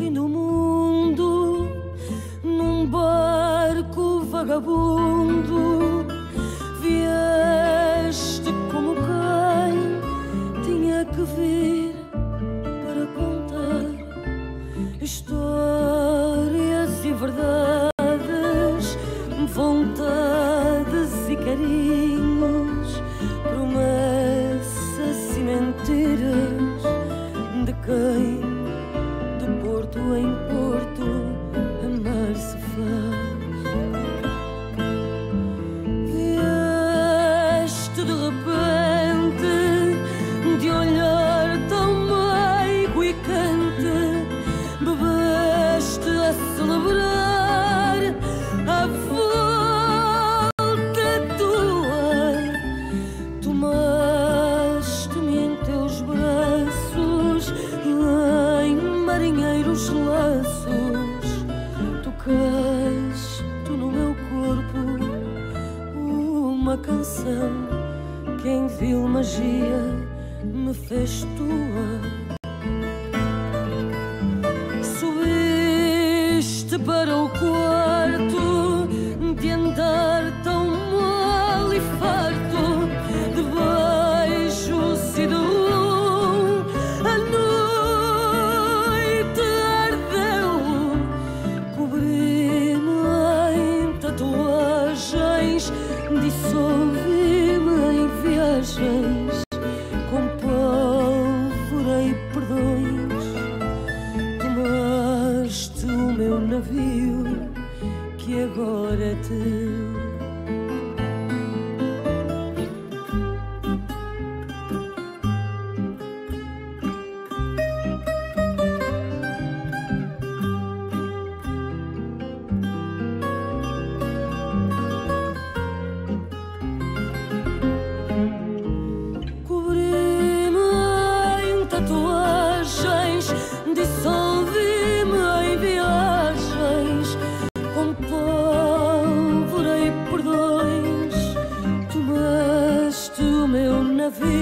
fim do mundo num barco vagabundo. Vieste como quem tinha que vir para contar histórias e verdades, vontades e carinhos, promessas e mentiras de quem em Porto amar se faz. Vieste de repente de olhar tão meigo e cante, bebeste a celebrar. teus laços. Tocas tu no meu corpo uma canção que em vil magia me fez tua. Subiste para o corpo dissolvi-me em viagens com pólvora e perdões. Tomaste o meu navio que agora te love you.